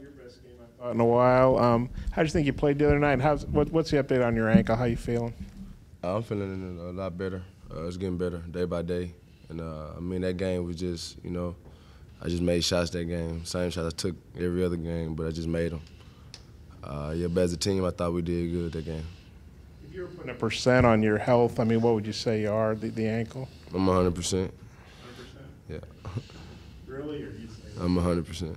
Your best game I thought in a while. Um, how do you think you played the other night? How's what, what's the update on your ankle? How you feeling? I'm feeling a lot better. Uh, it's getting better day by day. And uh, I mean, that game was just, you know, I just made shots that game. Same shots I took every other game, but I just made them. Uh, yeah, but as a team, I thought we did good that game. If you were putting a percent on your health, I mean, what would you say you are, the, the ankle? I'm 100%. 100%? Yeah, Really? Or you say I'm 100%.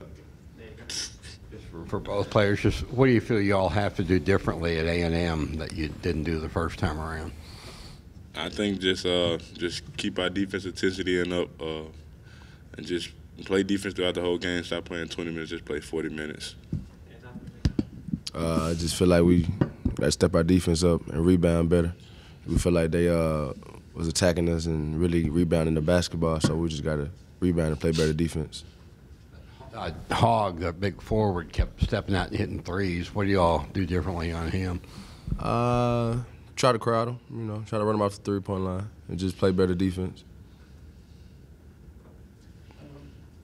For, for both players, just what do you feel you all have to do differently at A and M that you didn't do the first time around? I think just uh, just keep our defense intensity and up, uh, and just play defense throughout the whole game. Stop playing 20 minutes, just play 40 minutes. Uh, I just feel like we got to step our defense up and rebound better. We feel like they uh, was attacking us and really rebounding the basketball, so we just got to rebound and play better defense. Uh, Hogg, the big forward, kept stepping out and hitting threes. What do you all do differently on him? Uh, try to crowd him, you know, try to run him off the three point line and just play better defense.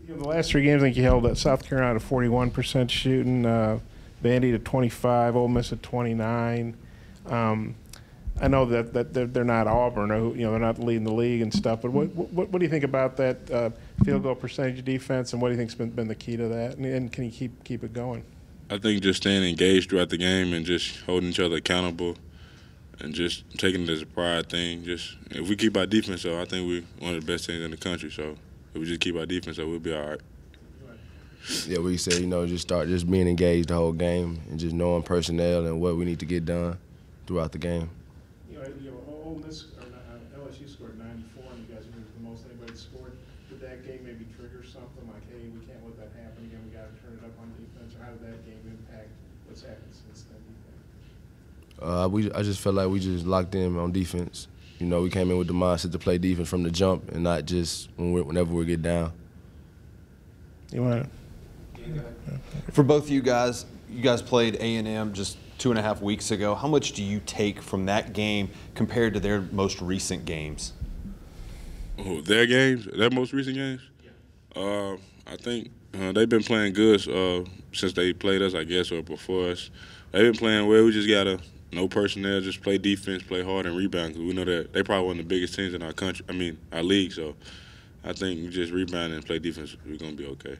You know, the last three games, I think you held at South Carolina to 41% shooting, uh, Vandy to 25, Ole Miss at 29. Um, I know that, that they're, they're not Auburn, or, you know, they're not leading the league and stuff, but what, what, what do you think about that uh, field goal percentage defense, and what do you think's been, been the key to that? And, and can you keep, keep it going? I think just staying engaged throughout the game and just holding each other accountable and just taking it as a pride thing. Just if we keep our defense up, I think we're one of the best teams in the country. So if we just keep our defense so we'll be all right. Yeah, we said, you know, just start just being engaged the whole game and just knowing personnel and what we need to get done throughout the game. You know, you know Ole Miss, or uh, LSU scored 94, and you guys were the most anybody scored. Did that game maybe trigger something like, hey, we can't let that happen again, we got to turn it up on defense? Or how did that game impact what's happened since then, do you think? Uh, we, I just felt like we just locked in on defense. You know, we came in with the mindset to play defense from the jump and not just when we're, whenever we get down. You want to? For both of you guys, you guys played A and M just two and a half weeks ago. How much do you take from that game compared to their most recent games? Oh, their games, their most recent games. Uh, I think uh, they've been playing good uh, since they played us, I guess, or before us. They've been playing well. We just gotta no personnel, just play defense, play hard, and rebound. Cause we know that they probably one of the biggest teams in our country. I mean, our league. So I think we just rebound and play defense. We're gonna be okay.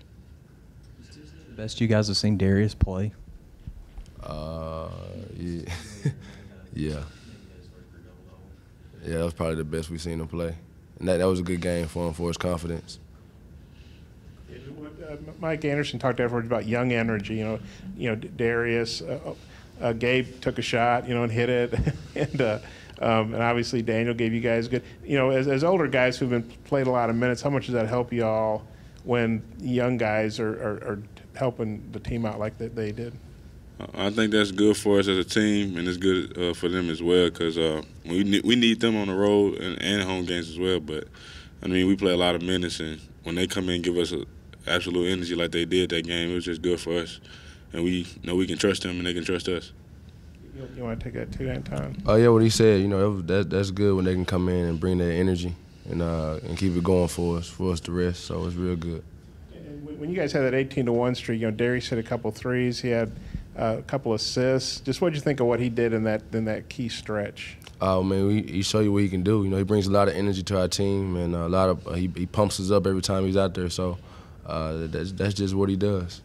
Best you guys have seen Darius play. Uh, yeah. yeah. Yeah, that was probably the best we've seen him play. And that, that was a good game for him, for his confidence. Mike Anderson talked afterwards about young energy. You know, you know Darius, uh, uh, Gabe took a shot, you know, and hit it, and uh, um, and obviously Daniel gave you guys good. You know, as, as older guys who've been played a lot of minutes, how much does that help you all when young guys are, are, are helping the team out like that they did? I think that's good for us as a team, and it's good uh, for them as well because uh, we need, we need them on the road and, and home games as well. But I mean, we play a lot of minutes, and when they come in and give us a, absolute energy like they did that game, it was just good for us, and we know we can trust them and they can trust us. You, you want to take that too, Anton? Oh yeah, what he said, you know, that, was, that that's good when they can come in and bring that energy and uh, and keep it going for us, for us to rest. So it's real good. And when when you guys had that 18 to one streak, you know, Darius hit a couple threes. He had uh, a couple assists. Just what did you think of what he did in that in that key stretch? Oh man, we, he show you what he can do. You know, he brings a lot of energy to our team, and a lot of uh, he, he pumps us up every time he's out there. So uh, that's that's just what he does.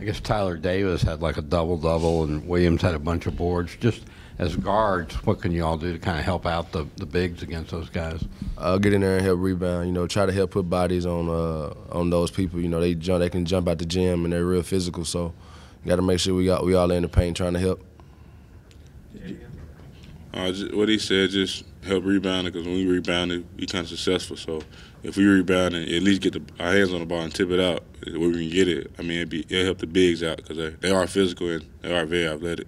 I guess Tyler Davis had like a double double, and Williams had a bunch of boards. Just as guards, what can you all do to kind of help out the, the bigs against those guys? Uh, get in there and help rebound. You know, try to help put bodies on uh, on those people. You know, they jump, they can jump out the gym and they're real physical. So, got to make sure we got we all in the paint trying to help. Uh, just, what he said, just help rebounding because when we rebounded, we kind of successful. So if we rebound and at least get the, our hands on the ball and tip it out where we can get it, I mean, it'd be, it'll help the bigs out because they, they are physical and they are very athletic.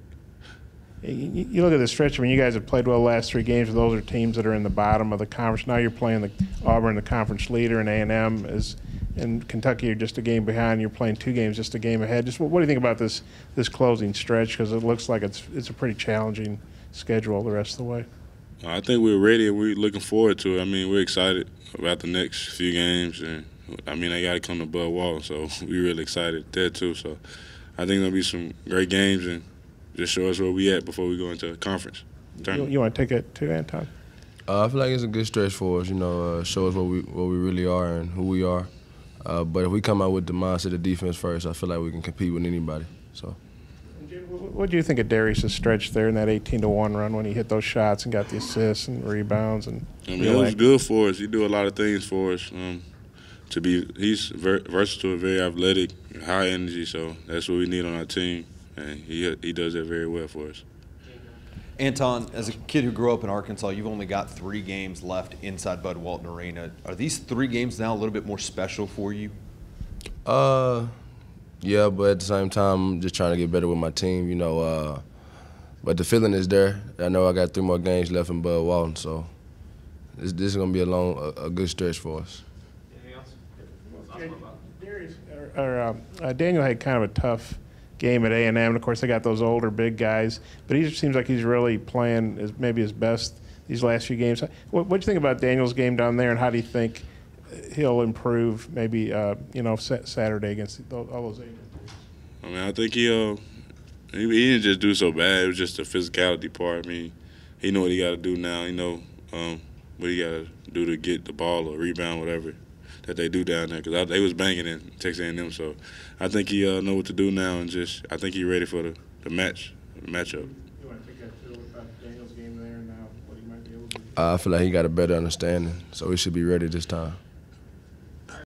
You, you look at the stretch. I mean, you guys have played well the last three games. Those are teams that are in the bottom of the conference. Now you're playing the Auburn, the conference leader, and A and M is, and Kentucky are just a game behind. You're playing two games, just a game ahead. Just what, what do you think about this this closing stretch? Because it looks like it's it's a pretty challenging schedule the rest of the way. I think we're ready and we're looking forward to it. I mean, we're excited about the next few games and I mean, they got to come to Bud Walton, so we're really excited there too. So I think there'll be some great games and just show us where we at before we go into conference. You, you want to take it too, Anton? Uh, I feel like it's a good stretch for us. You know, uh, show us what we what we really are and who we are. Uh, but if we come out with the mindset of defense first, I feel like we can compete with anybody. So. What do you think of Darius' stretch there in that 18 to one run when he hit those shots and got the assists and rebounds and? I mean, it was good for us. He do a lot of things for us. Um, to be, he's ver- versatile, very athletic, high energy. So that's what we need on our team, and he he does that very well for us. Anton, as a kid who grew up in Arkansas, you've only got three games left inside Bud Walton Arena. Are these three games now a little bit more special for you? Uh, yeah, but at the same time, I'm just trying to get better with my team. You know, uh, but the feeling is there. I know I got three more games left in Bud Walton, so this, this is gonna be a long, a, a good stretch for us. Anything Darius, or, or, um, uh, Daniel had kind of a tough game at A and M, and of course they got those older big guys. But he seems like he's really playing his, maybe his best these last few games. What do you think about Daniel's game down there, and how do you think he'll improve maybe uh, you know Saturday against all those Aggies? I mean, I think he uh, he, he didn't just do so bad. It was just the physicality part. I mean, he know what he got to do now. He know um, what he got to do to get the ball or rebound, whatever that they do down there. Because they was banging in Texas A&M, so I think he uh, know what to do now, and just I think he ready for the, the match, the matchup. You want to take that too about Daniel's game there and now what he might be able to do? Uh, I feel like he got a better understanding, so he should be ready this time.